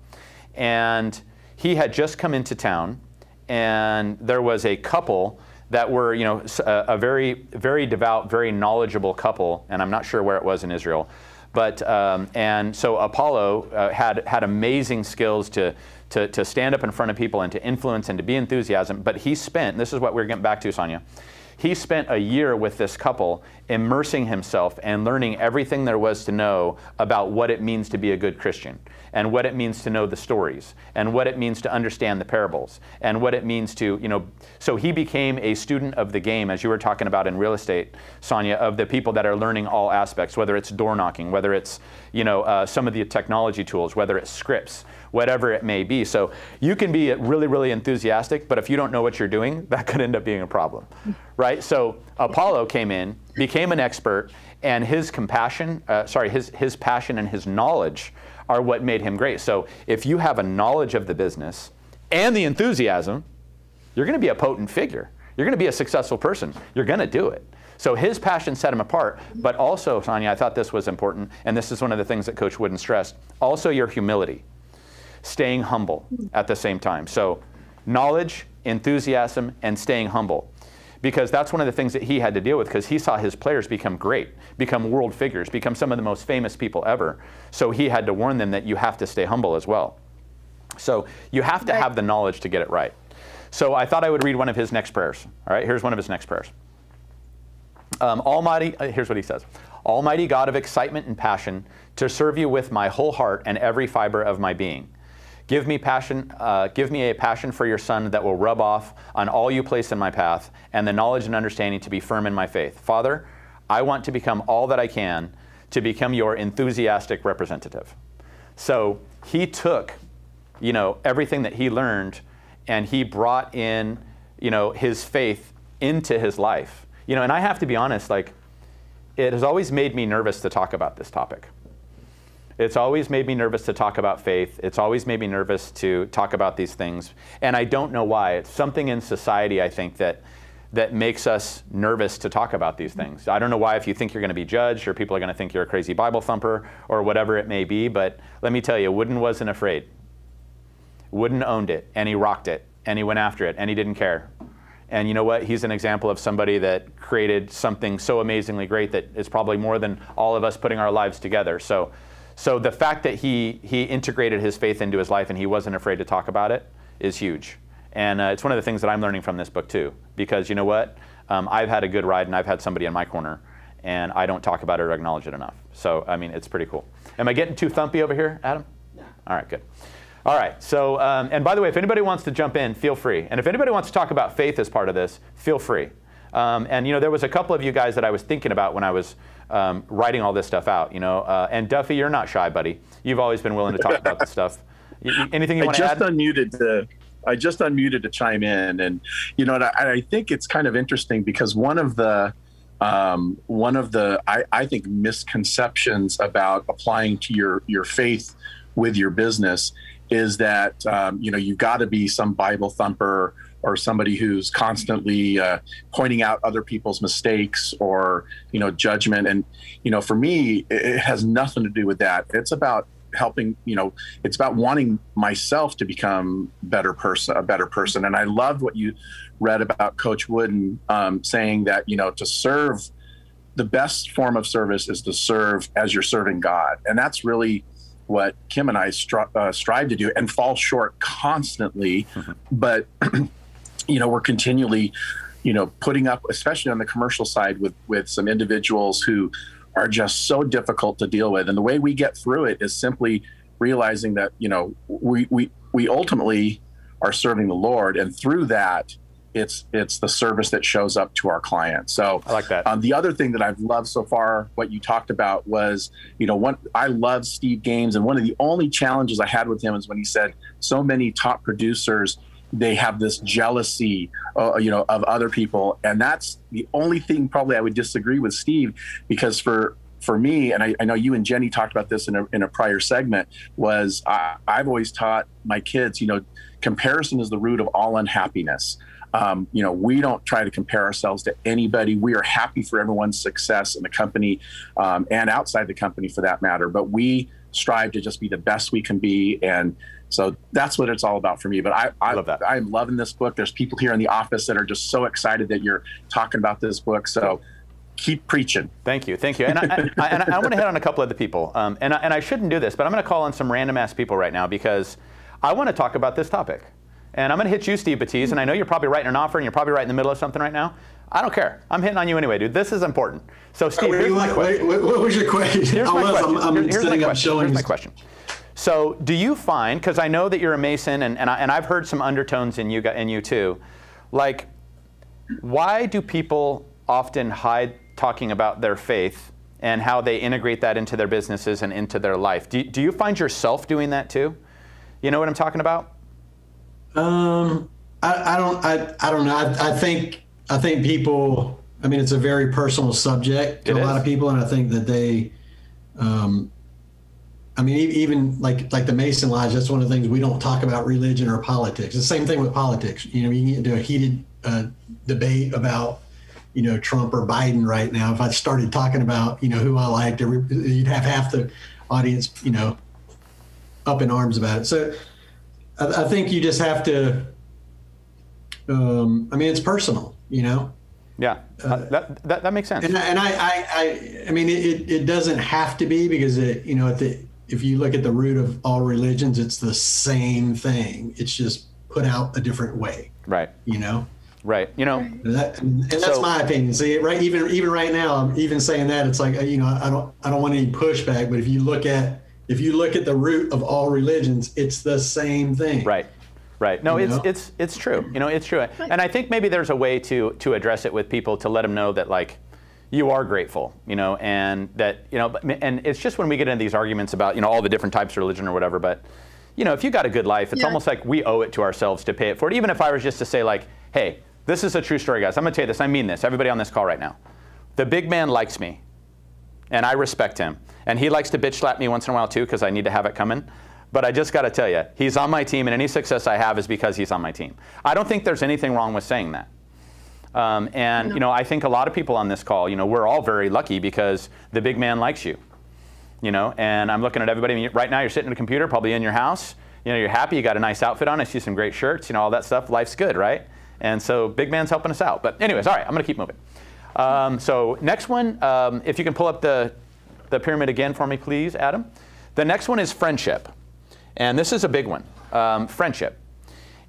And he had just come into town, and there was a couple that were, you know, a, a, very, very devout, very knowledgeable couple, and I'm not sure where it was in Israel, but um, and so Apollo uh, had had amazing skills to, to to stand up in front of people and to influence and to be enthusiasm. But he spent. This is what we're getting back to, Sonia. He spent a year with this couple, immersing himself and learning everything there was to know about what it means to be a good Christian, and what it means to know the stories, and what it means to understand the parables, and what it means to, you know, so he became a student of the game, as you were talking about in real estate, Sonia, of the people that are learning all aspects, whether it's door knocking, whether it's, you know, uh, some of the technology tools, whether it's scripts, whatever it may be. So you can be really, really enthusiastic, but if you don't know what you're doing, that could end up being a problem, right? So Apollo came in, became an expert, and his compassion, uh, sorry, his, his passion and his knowledge are what made him great. So if you have a knowledge of the business and the enthusiasm, you're going to be a potent figure. You're going to be a successful person. You're going to do it. So his passion set him apart. But also, Sonia, I thought this was important, and this is one of the things that Coach Wooden stressed. Also, your humility staying humble at the same time. So, knowledge, enthusiasm, and staying humble. Because that's one of the things that he had to deal with because he saw his players become great, become world figures, become some of the most famous people ever. So he had to warn them that you have to stay humble as well. So you have to have the knowledge to get it right. So I thought I would read one of his next prayers. All right, here's one of his next prayers. Um, Almighty, uh, here's what he says Almighty God of excitement and passion, to serve you with my whole heart and every fiber of my being. Give me passion, uh, give me a passion for your son that will rub off on all you place in my path, and the knowledge and understanding to be firm in my faith. Father, I want to become all that I can to become your enthusiastic representative. So he took, you know, everything that he learned, and he brought in, you know, his faith into his life. You know, and I have to be honest, like, it has always made me nervous to talk about this topic. It's always made me nervous to talk about faith. It's always made me nervous to talk about these things. And I don't know why. It's something in society, I think, that that makes us nervous to talk about these things. I don't know why if you think you're going to be judged or people are going to think you're a crazy Bible thumper or whatever it may be, but let me tell you, Wooden wasn't afraid. Wooden owned it and he rocked it and he went after it and he didn't care. And you know what? He's an example of somebody that created something so amazingly great that is probably more than all of us putting our lives together. So so the fact that he, he integrated his faith into his life and he wasn't afraid to talk about it is huge. And uh, it's one of the things that I'm learning from this book too, because you know what? Um, I've had a good ride and I've had somebody in my corner and I don't talk about it or acknowledge it enough. So, I mean, it's pretty cool. Am I getting too thumpy over here, Adam? No. All right, good. All right, so, um, and by the way, if anybody wants to jump in, feel free. And if anybody wants to talk about faith as part of this, feel free. Um, and, you know, there was a couple of you guys that I was thinking about when I was um, writing all this stuff out. You know, uh, and Duffy, you're not shy, buddy. You've always been willing to talk about this stuff. You, anything you want to add? I just unmuted to. I just unmuted to chime in, and you know, I, I think it's kind of interesting because one of the um, one of the I, I think misconceptions about applying to your your faith with your business is that um, you know you've got to be some Bible thumper or somebody who's constantly uh, pointing out other people's mistakes or you know judgment. And you know for me it has nothing to do with that. It's about helping you know it's about wanting myself to become better person a better person. And i loved what you read about coach wooden um, saying that you know to serve the best form of service is to serve as you're serving god. And that's really what kim and i stri- uh, strive to do and fall short constantly. Mm-hmm. but you know, we're continually, you know, putting up, especially on the commercial side, with with some individuals who are just so difficult to deal with. And the way we get through it is simply realizing that you know we we we ultimately are serving the Lord, and through that, it's it's the service that shows up to our clients. So I like that. Um, the other thing that I've loved so far, what you talked about was, you know, one I love Steve Gaines, and one of the only challenges I had with him is when he said so many top producers they have this jealousy, uh, you know, of other people, and that's the only thing probably I would disagree with Steve, because for for me, and I, I know you and Jenny talked about this in a, in a prior segment, was I, I've always taught my kids, you know, comparison is the root of all unhappiness. Um, you know, we don't try to compare ourselves to anybody. We are happy for everyone's success in the company um, and outside the company for that matter. But we strive to just be the best we can be and So that's what it's all about for me. But I, I, Love that. I'm loving this book. There's people here in the office that are just so excited that you're talking about this book. So keep preaching. Thank you, thank you. And I, I, and I want to hit on a couple of the people. Um, and, I, and I shouldn't do this, but I'm going to call on some random ass people right now because I want to talk about this topic. And I'm going to hit you, Steve Batiz, and I know you're probably writing an offer and you're probably right in the middle of something right now. I don't care. I'm hitting on you anyway, dude. This is important. So, Steve, Wait, here's my question. wait, what was your question? Here's I my was, question. I'm, I'm Here- here's my sitting up question. Here's my question. So, do you find, because I know that you're a Mason, and, and, I, and I've heard some undertones in you, in you too, like, why do people often hide talking about their faith and how they integrate that into their businesses and into their life? Do, do you find yourself doing that too? You know what I'm talking about? Um, I, I don't, I, I don't know. I, I think, I think people. I mean, it's a very personal subject to It a lot of people, and I think that they, um, I mean, even like like the Mason Lodge. That's one of the things we don't talk about religion or politics. The same thing with politics. You know, you can get into a heated uh, debate about, you know, Trump or Biden right now. If I started talking about, you know, who I liked, every, you'd have half the audience, you know, up in arms about it. So I, I think you just have to. Um, I mean, it's personal, you know, Yeah, uh, that, that, that makes sense. and I- and I I, I, I mean, it, it doesn't have to be because it, you know, at the if you look at the root of all religions, it's the same thing. It's just put out a different way, right, you know. right. You know, And, that, and that's So- my opinion. See, right? Even even right now, I'm even saying that it's like uh, you know, I don't I don't want any pushback. But if you look at if you look at the root of all religions, it's the same thing. Right. Right. No, You it's know? it's it's true. You know, it's true. And I think maybe there's a way to to address it with people to let them know that like you are grateful, you know, and that you know, and it's just when we get into these arguments about you know all the different types of religion or whatever, but you know, if you got a good life, it's Yeah. almost like we owe it to ourselves to pay it forward. Even if I was just to say like, hey, this is a true story, guys. I'm gonna tell you this. I mean this. Everybody on this call right now, the big man likes me and I respect him. And he likes to bitch slap me once in a while too, because I need to have it coming. But I just got to tell you, he's on my team, and any success I have is because he's on my team. I don't think there's anything wrong with saying that. Um, and you know, I think a lot of people on this call, you know, we're all very lucky because the big man likes you. You know, and I'm looking at everybody. I mean, right now, you're sitting at a computer, probably in your house. You know, you're happy. You got a nice outfit on. I see some great shirts. You know, all that stuff. Life's good, right? And so, big man's helping us out. But anyways, all right, I'm going to keep moving. Um, so next one, um, if you can pull up the the pyramid again for me, please, Adam. The next one is friendship, and this is a big one. Um, friendship,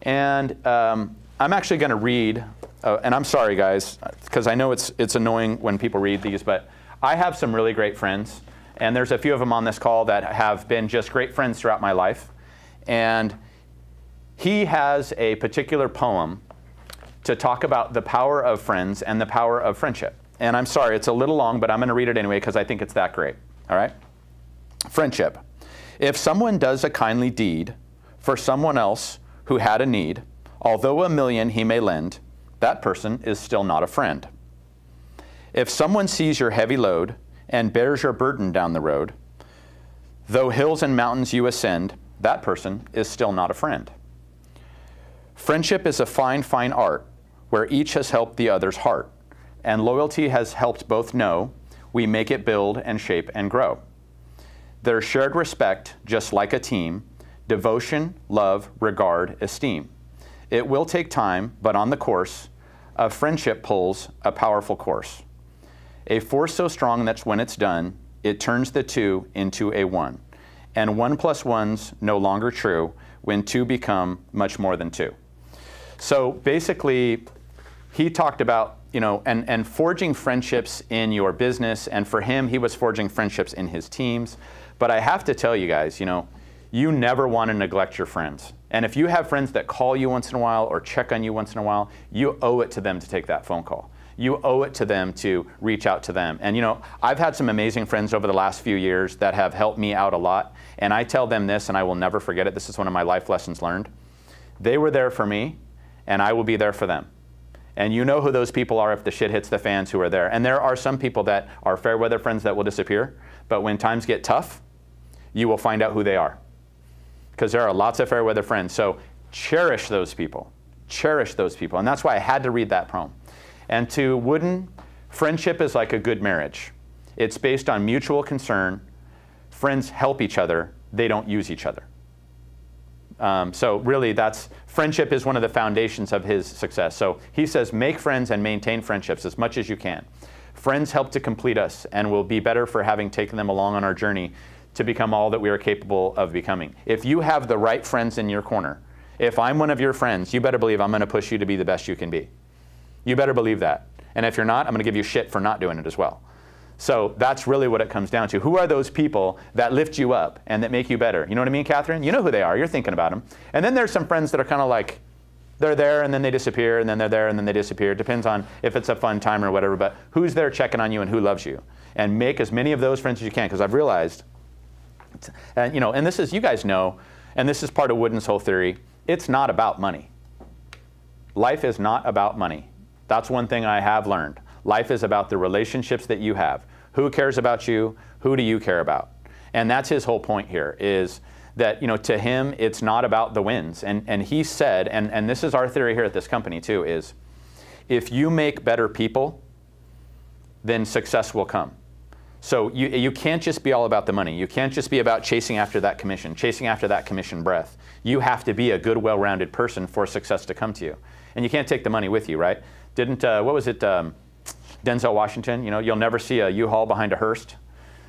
and um, I'm actually going to read. Uh, and I'm sorry, guys, because I know it's it's annoying when people read these, but I have some really great friends, and there's a few of them on this call that have been just great friends throughout my life, and he has a particular poem to talk about the power of friends and the power of friendship. And I'm sorry, it's a little long, but I'm going to read it anyway because I think it's that great. All right? Friendship. If someone does a kindly deed for someone else who had a need, although a million he may lend, that person is still not a friend. If someone sees your heavy load and bears your burden down the road, though hills and mountains you ascend, that person is still not a friend. Friendship is a fine, fine art where each has helped the other's heart, and loyalty has helped both know we make it build and shape and grow. There's shared respect, just like a team, devotion, love, regard, esteem. It will take time, but on the course, a friendship pulls a powerful course. A force so strong that when it's done, it turns the two into a one. And one plus one's no longer true when two become much more than two. So basically, he talked about, you know, and, and forging friendships in your business. And for him, he was forging friendships in his teams. But I have to tell you guys, you know, you never want to neglect your friends. And if you have friends that call you once in a while or check on you once in a while, you owe it to them to take that phone call. You owe it to them to reach out to them. And you know, I've had some amazing friends over the last few years that have helped me out a lot. And I tell them this, and I will never forget it. This is one of my life lessons learned. They were there for me, and I will be there for them. And you know who those people are if the shit hits the fans who are there. And there are some people that are fair weather friends that will disappear, but when times get tough, you will find out who they are. Because there are lots of fair weather friends. So cherish those people. Cherish those people. And that's why I had to read that poem. And to Wooden, friendship is like a good marriage. It's based on mutual concern. Friends help each other, they don't use each other. Um, so really, that's friendship is one of the foundations of his success. So he says, make friends and maintain friendships as much as you can. Friends help to complete us, and will be better for having taken them along on our journey to become all that we are capable of becoming. If you have the right friends in your corner, if I'm one of your friends, you better believe I'm going to push you to be the best you can be. You better believe that. And if you're not, I'm going to give you shit for not doing it as well. So that's really what it comes down to. Who are those people that lift you up and that make you better? You know what I mean, Catherine? You know who they are. You're thinking about them. And then there's some friends that are kind of like, they're there and then they disappear and then they're there and then they disappear. It depends on if it's a fun time or whatever. But who's there checking on you and who loves you? And make as many of those friends as you can because I've realized, and you know, and this is you guys know, and this is part of Wooden's whole theory. It's not about money. Life is not about money. That's one thing I have learned. Life is about the relationships that you have. Who cares about you? Who do you care about? And that's his whole point here is that, you know, to him, it's not about the wins. And, and he said, and, and this is our theory here at this company too, is if you make better people, then success will come. So you, you can't just be all about the money. You can't just be about chasing after that commission, chasing after that commission breath. You have to be a good, well-rounded person for success to come to you. And you can't take the money with you, right? Didn't, uh, what was it, um, Denzel Washington, you know, you'll never see a U-Haul behind a hearse.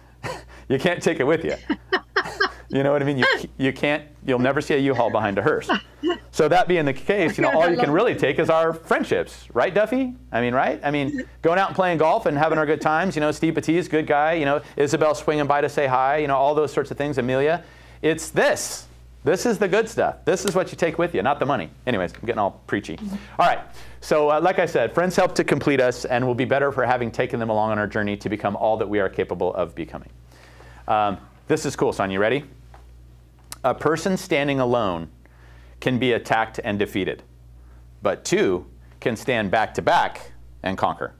you can't take it with you. You know what I mean? You, you can't, you'll never see a U-Haul behind a hearse. So that being the case, you know, all you can really take is our friendships, right, Duffy? I mean, right? I mean, going out and playing golf and having our good times, you know, Steve Batiste, good guy, you know, Isabel swinging by to say hi, you know, all those sorts of things, Amelia. It's this. This is the good stuff. This is what you take with you, not the money. Anyways, I'm getting all preachy. All right. So, uh, like I said, friends help to complete us and we'll be better for having taken them along on our journey to become all that we are capable of becoming. Um, this is cool, son. You ready? A person standing alone can be attacked and defeated, but two can stand back to back and conquer,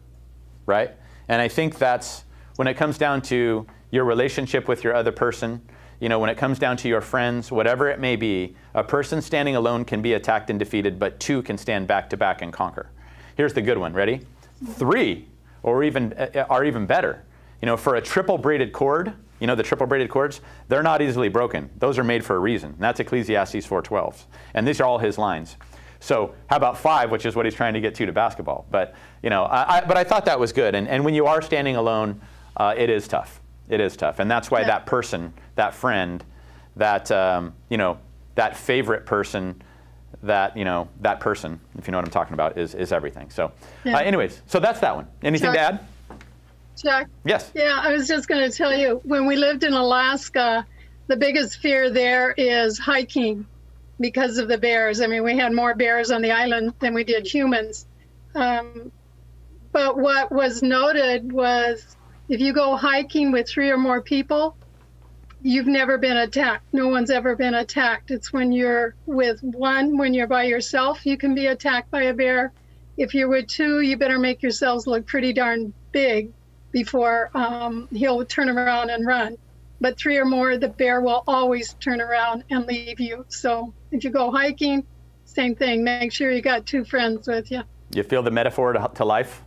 right? And I think that's when it comes down to your relationship with your other person, you know, when it comes down to your friends, whatever it may be, a person standing alone can be attacked and defeated, but two can stand back to back and conquer. Here's the good one. Ready? Three, or even uh, are even better. You know, for a triple braided cord, you know the triple braided cords, they're not easily broken. Those are made for a reason. And that's Ecclesiastes 4:12. And these are all his lines. So how about five, which is what he's trying to get to to basketball? But you know, I, I, but I thought that was good. And, and when you are standing alone, uh, it is tough. It is tough, and that's why yeah. that person, that friend, that um, you know, that favorite person, that you know, that person, if you know what I'm talking about, is is everything. So, yeah. uh, anyways, so that's that one. Anything to add? Chuck. Yes. Yeah, I was just going to tell you when we lived in Alaska, the biggest fear there is hiking because of the bears. I mean, we had more bears on the island than we did humans. Um, but what was noted was if you go hiking with three or more people, you've never been attacked. No one's ever been attacked. It's when you're with one, when you're by yourself, you can be attacked by a bear. If you're with two, you better make yourselves look pretty darn big before um, he'll turn around and run. But three or more, the bear will always turn around and leave you. So if you go hiking, same thing. Make sure you got two friends with you. You feel the metaphor to, to life?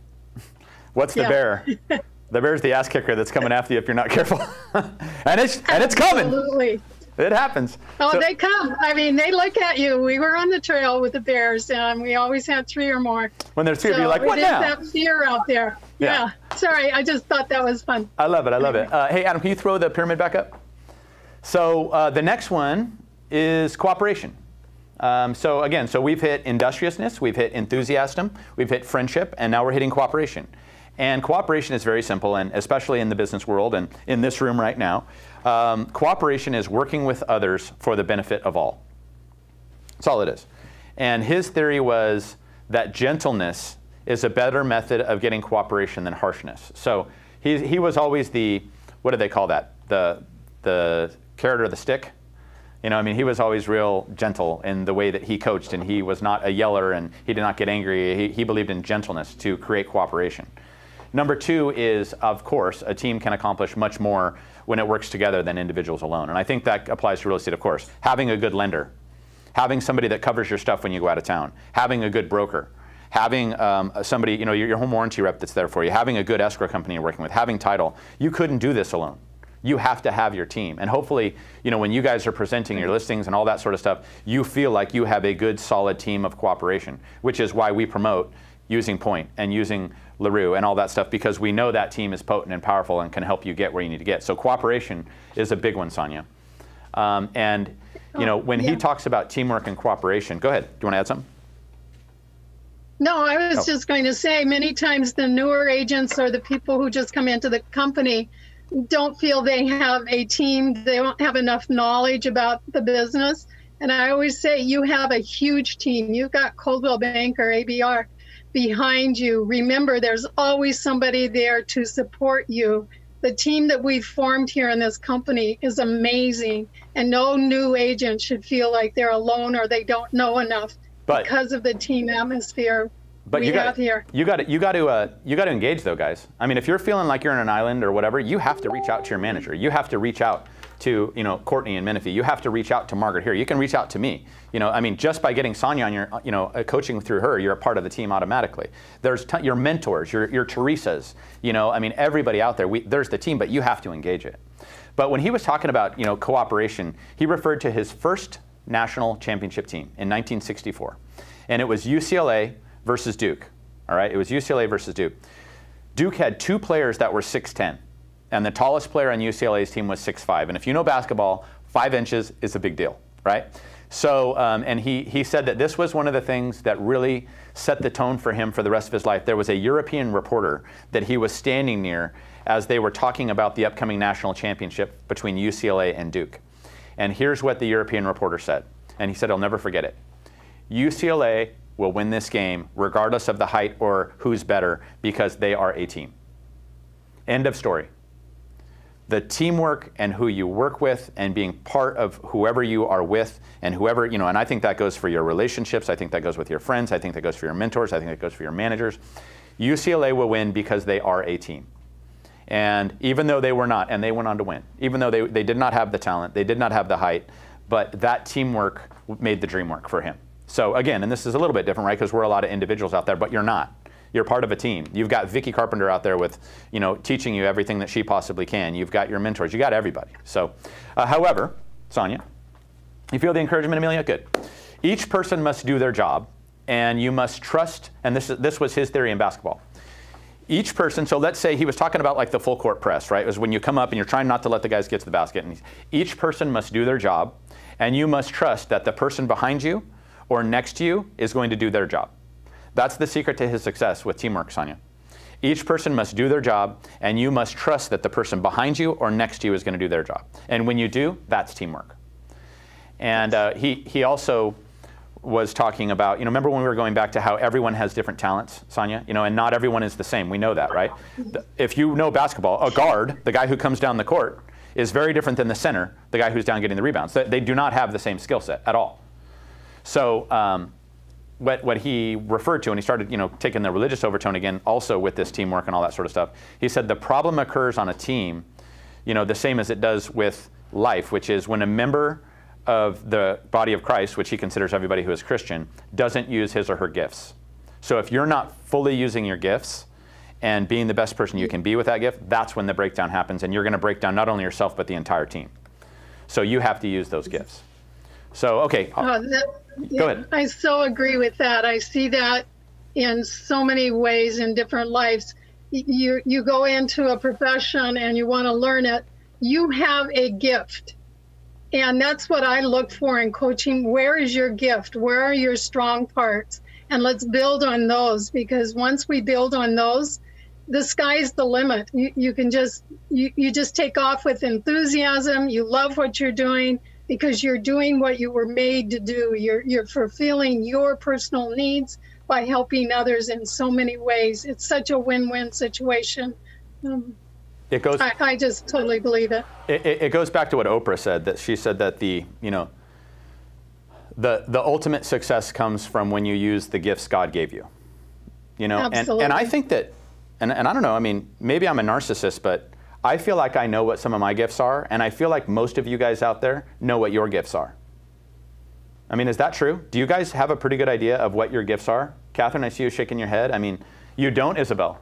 What's the yeah. bear? The bear's the ass kicker that's coming after you if you're not careful. and it's and it's coming. Absolutely. It happens. Oh, so, they come. I mean, they look at you. We were on the trail with the bears, and we always had three or more. When there's three so of you, like, what now? that fear out there. Yeah. yeah. Sorry, I just thought that was fun. I love it. I love it. Uh, hey, Adam, can you throw the pyramid back up? So uh, the next one is cooperation. Um, so again, so we've hit industriousness, we've hit enthusiasm, we've hit friendship, and now we're hitting cooperation. And cooperation is very simple, and especially in the business world and in this room right now, um, cooperation is working with others for the benefit of all. That's all it is. And his theory was that gentleness is a better method of getting cooperation than harshness. So he, he was always the, what do they call that? The, the carrot or the stick? You know, I mean, he was always real gentle in the way that he coached, and he was not a yeller, and he did not get angry. He, he believed in gentleness to create cooperation. Number two is, of course, a team can accomplish much more when it works together than individuals alone. And I think that applies to real estate, of course. Having a good lender, having somebody that covers your stuff when you go out of town, having a good broker, having um, somebody, you know, your, your home warranty rep that's there for you, having a good escrow company you're working with, having title. You couldn't do this alone. You have to have your team. And hopefully, you know, when you guys are presenting your listings and all that sort of stuff, you feel like you have a good, solid team of cooperation, which is why we promote using Point and using LaRue and all that stuff because we know that team is potent and powerful and can help you get where you need to get. So cooperation is a big one, Sonia. Um, and you know, when yeah. he talks about teamwork and cooperation, go ahead. Do you want to add something? No, I was Oh. just going to say many times the newer agents or the people who just come into the company don't feel they have a team, they don't have enough knowledge about the business. And I always say you have a huge team. You've got Coldwell Banker, ABR behind you. Remember, there's always somebody there to support you. The team that we've formed here in this company is amazing, and no new agent should feel like they're alone or they don't know enough But- because of the team atmosphere But we you got have here. you got to you got to uh, you got to engage though, guys. I mean, if you're feeling like you're on an island or whatever, you have to reach out to your manager. You have to reach out to you know Courtney and Menifee. You have to reach out to Margaret here. You can reach out to me. You know, I mean, just by getting Sonia on your you know uh, coaching through her, you're a part of the team automatically. There's your mentors, your your Teresa's. You know, I mean, everybody out there. We, there's the team, but you have to engage it. But when he was talking about you know cooperation, he referred to his first national championship team in 1964, and it was UCLA versus Duke. All right, it was UCLA versus Duke. Duke had two players that were 6'10, and the tallest player on UCLA's team was 6'5. And if you know basketball, five inches is a big deal, right? So, um, and he, he said that this was one of the things that really set the tone for him for the rest of his life. There was a European reporter that he was standing near as they were talking about the upcoming national championship between UCLA and Duke. And here's what the European reporter said. And he said, I'll never forget it. UCLA will win this game regardless of the height or who's better because they are a team. End of story. The teamwork and who you work with and being part of whoever you are with and whoever, you know, and I think that goes for your relationships. I think that goes with your friends. I think that goes for your mentors. I think that goes for your managers. UCLA will win because they are a team. And even though they were not, and they went on to win, even though they, they did not have the talent, they did not have the height, but that teamwork made the dream work for him. So again, and this is a little bit different, right? Because we're a lot of individuals out there, but you're not. You're part of a team. You've got Vicky Carpenter out there with, you know, teaching you everything that she possibly can. You've got your mentors. You got everybody. So, uh, however, Sonia, you feel the encouragement, Amelia? Good. Each person must do their job, and you must trust. And this is, this was his theory in basketball. Each person. So let's say he was talking about like the full court press, right? It was when you come up and you're trying not to let the guys get to the basket. And each person must do their job, and you must trust that the person behind you or next to you is going to do their job. That's the secret to his success with teamwork, Sonia. Each person must do their job, and you must trust that the person behind you or next to you is going to do their job. And when you do, that's teamwork. And uh, he, he also was talking about, you know, remember when we were going back to how everyone has different talents, Sonia? You know, and not everyone is the same. We know that, right? If you know basketball, a guard, the guy who comes down the court, is very different than the center, the guy who's down getting the rebounds. They, they do not have the same skill set at all. So, um, what, what he referred to, and he started, you know, taking the religious overtone again, also with this teamwork and all that sort of stuff. He said the problem occurs on a team, you know, the same as it does with life, which is when a member of the body of Christ, which he considers everybody who is Christian, doesn't use his or her gifts. So if you're not fully using your gifts and being the best person you can be with that gift, that's when the breakdown happens, and you're going to break down not only yourself but the entire team. So you have to use those gifts. So okay, Oh, that, Go ahead. I so agree with that. I see that in so many ways in different lives. You you go into a profession and you want to learn it. You have a gift. And that's what I look for in coaching. Where is your gift? Where are your strong parts? And let's build on those because once we build on those, the sky's the limit. You, you can just you, you just take off with enthusiasm. You love what you're doing because you're doing what you were made to do. You're you're fulfilling your personal needs by helping others in so many ways. It's such a win-win situation. Um, it goes. I, I just totally believe it. It, it, it goes back to what Oprah said that she said that the you know the the ultimate success comes from when you use the gifts God gave you. You know, and, and I think that and, and I don't know, I mean, maybe I'm a narcissist, but I feel like I know what some of my gifts are, and I feel like most of you guys out there know what your gifts are. I mean, is that true? Do you guys have a pretty good idea of what your gifts are? Catherine, I see you shaking your head. I mean, you don't, Isabel.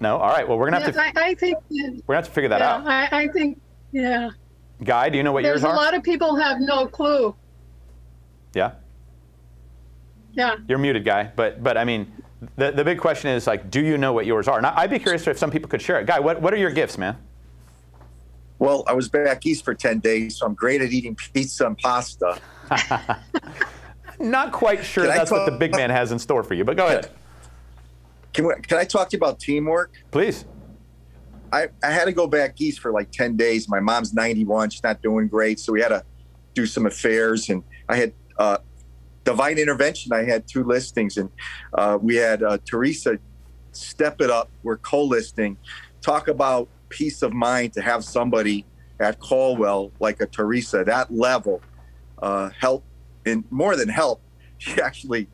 No. All right. Well, we're gonna have Yeah, to I, I think, we're gonna have to figure that yeah, out. I, I think, yeah. Guy, do you know what There's yours are? There's a lot of people have no clue. yeah. Yeah. You're muted, guy. But but I mean, the the big question is like, do you know what yours are? And I- I'd be curious if some people could share it. Guy, what what are your gifts, man? Well, I was back east for 10 days, so I'm great at eating pizza and pasta. Not quite sure Can that's what the big man has in store for you, but go ahead, Can, we, can I talk to you about teamwork? please. I, I had to go back east for like 10 days. My mom's 91. She's not doing great. So we had to do some affairs. And I had uh, Divine Intervention. I had two listings. And uh, we had uh, Teresa step it up. We're co listing. Talk about peace of mind to have somebody at Coldwell like a Teresa, that level, uh, help. And more than help, she actually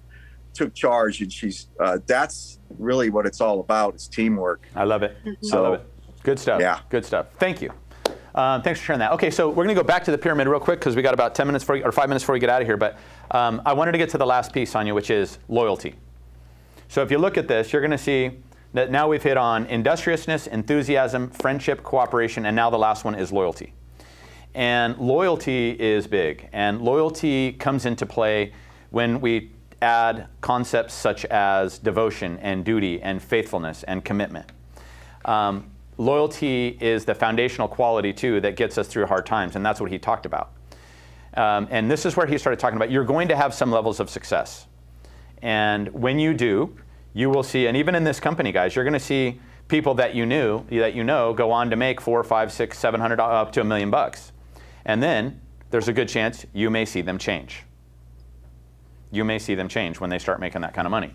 took charge. And she's, uh, that's really what it's all about It's teamwork. I love it. I So- love it. Good stuff. Yeah. Good stuff. Thank you. Um, thanks for sharing that. Okay, so we're going to go back to the pyramid real quick because we got about 10 minutes for, or five minutes before we get out of here. But um, I wanted to get to the last piece, Sonia, which is loyalty. So if you look at this, you're going to see that now we've hit on industriousness, enthusiasm, friendship, cooperation, and now the last one is loyalty. And loyalty is big. And loyalty comes into play when we add concepts such as devotion and duty and faithfulness and commitment. Um, loyalty is the foundational quality, too, that gets us through hard times, and that's what he talked about. Um, and this is where he started talking about you're going to have some levels of success. And when you do, you will see, and even in this company, guys, you're going to see people that you knew, that you know, go on to make four, five, six, seven hundred, up to a million bucks. And then there's a good chance you may see them change. You may see them change when they start making that kind of money.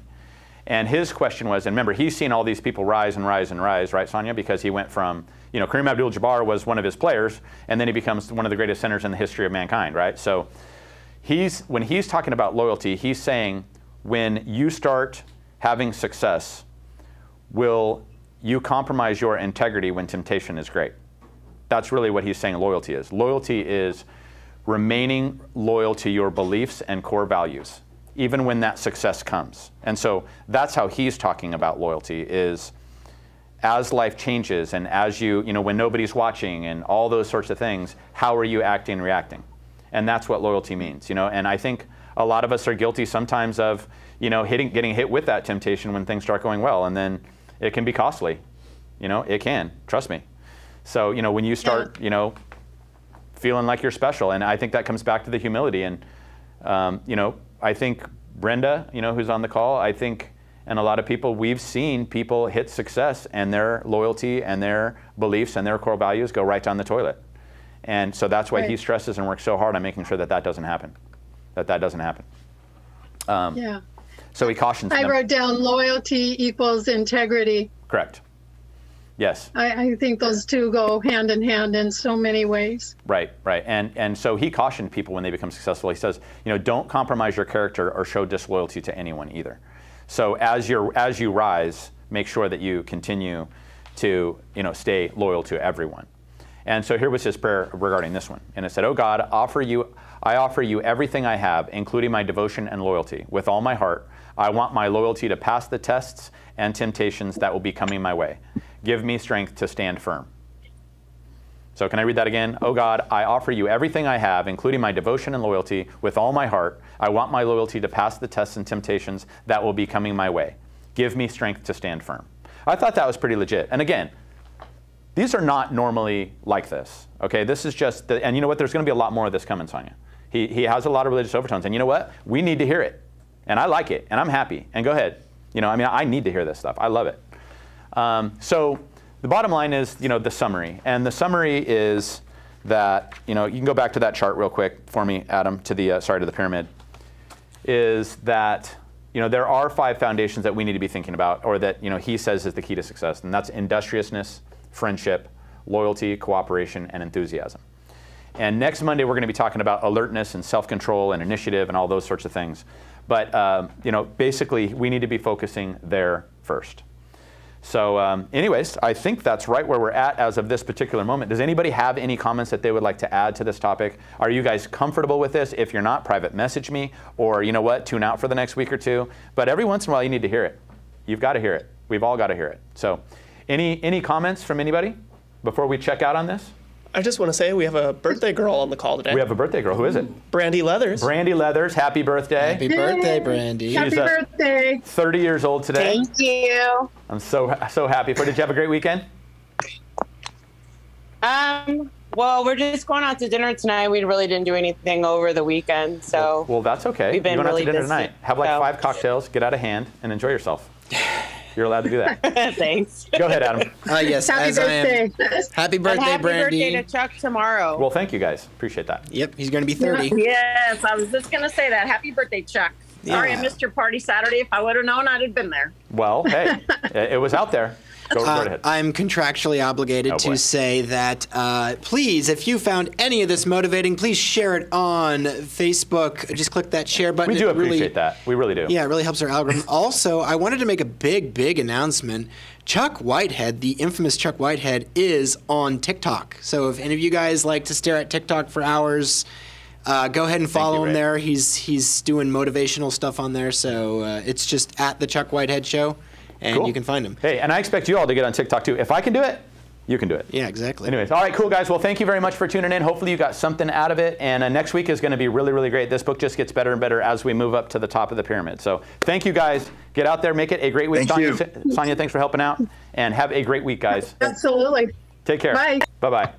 And his question was, and remember, he's seen all these people rise and rise and rise, right, Sonia? Because he went from, you know, Kareem Abdul-Jabbar was one of his players, and then he becomes one of the greatest centers in the history of mankind, right? So, he's when he's talking about loyalty, he's saying when you start having success, will you compromise your integrity when temptation is great? That's really what he's saying loyalty is. Loyalty is remaining loyal to your beliefs and core values even when that success comes. And so that's how he's talking about loyalty is as life changes and as you, you know, when nobody's watching and all those sorts of things, how are you acting and reacting? And that's what loyalty means, you know. And I think a lot of us are guilty sometimes of, you know, hitting, getting hit with that temptation when things start going well, and then it can be costly. You know, it can. Trust me. So, you know, when you start, you know, feeling like you're special, and I think that comes back to the humility. And, um, you know, I think Brenda, you know, who's on the call, I think, and a lot of people, we've seen people hit success and their loyalty and their beliefs and their core values go right down the toilet. And so that's why he stresses and works so hard on making sure that that doesn't happen. That that doesn't happen. Um, Yeah. So he cautions I them. wrote down loyalty equals integrity. Correct. Yes. I, I think those two go hand in hand in so many ways. Right, right. And and so he cautioned people when they become successful. He says, you know, don't compromise your character or show disloyalty to anyone either. So as you as you rise, make sure that you continue to, you know, stay loyal to everyone. And so here was his prayer regarding this one. And it said, "Oh God, offer you I offer you everything I have, including my devotion and loyalty, with all my heart. I want my loyalty to pass the tests and temptations that will be coming my way. Give me strength to stand firm." So, can I read that again? Oh God, I offer you everything I have, including my devotion and loyalty, with all my heart. I want my loyalty to pass the tests and temptations that will be coming my way. Give me strength to stand firm. I thought that was pretty legit. And again, these are not normally like this. Okay, this is just, the, and you know what? There's going to be a lot more of this coming, Sonia. He, he has a lot of religious overtones, and you know what? We need to hear it, and I like it, and I'm happy. And go ahead. You know, I mean, I need to hear this stuff. I love it. Um, so the bottom line is, you know, the summary, and the summary is that, you know, you can go back to that chart real quick for me, Adam, to the uh, sorry to the pyramid. Is that you know there are five foundations that we need to be thinking about, or that you know he says is the key to success, and that's industriousness, friendship, loyalty, cooperation, and enthusiasm. And next Monday we're going to be talking about alertness and self-control and initiative and all those sorts of things. But um, you know, basically, we need to be focusing there first. So, um, anyways, I think that's right where we're at as of this particular moment. Does anybody have any comments that they would like to add to this topic? Are you guys comfortable with this? If you're not, private message me, or you know what, tune out for the next week or two. But every once in a while, you need to hear it. You've got to hear it. We've all got to hear it. So, Any any comments from anybody before we check out on this? I just want to say we have a birthday girl on the call today. We have a birthday girl. Who is it? Brandy Leathers. Brandy Leathers. Happy birthday. Happy birthday, Brandy. Happy She's birthday. 30 years old today. Thank you. I'm so so happy for. Did you have a great weekend? Um, well, we're just going out to dinner tonight. We really didn't do anything over the weekend, so Well, that's okay. We've been you don't really have to dinner busy, tonight. Have like so. five cocktails, get out of hand, and enjoy yourself. You're allowed to do that. thanks. Go ahead, Adam. Uh, yes, Happy as I am. birthday. Happy And birthday, happy Brandy. birthday to Chuck tomorrow. Well, thank you guys. Appreciate that. Yep, he's going to be 30. Yes, I was just gonna say that. Happy birthday, Chuck. Sorry I missed your party Saturday. If I would have known, I'd have been there. Well, hey, it it was out there. Go Uh, right ahead. I'm contractually obligated Oh, boy. to say that uh, please, if you found any of this motivating, please share it on Facebook. Just click that share button. we do It really- appreciate that. We really do. Yeah, it really helps our algorithm. also, I wanted to make a big, big announcement. Chuck Whitehead, the infamous Chuck Whitehead, is on TikTok. So if any of you guys like to stare at TikTok for hours, uh, go ahead and follow you, him there. He's he's doing motivational stuff on there. So uh, it's just at the Chuck Whitehead Show, and Cool. you can find him. Hey, and I expect you all to get on TikTok too. If I can do it, you can do it. Yeah, exactly. Anyways, all right, cool guys. Well, thank you very much for tuning in. Hopefully, you got something out of it. And uh, next week is going to be really, really great. This book just gets better and better as we move up to the top of the pyramid. So, thank you guys. Get out there, make it a great week. Thank Sonia, you. Sonia, thanks for helping out, and have a great week, guys. Absolutely. Take care. Bye. Bye bye.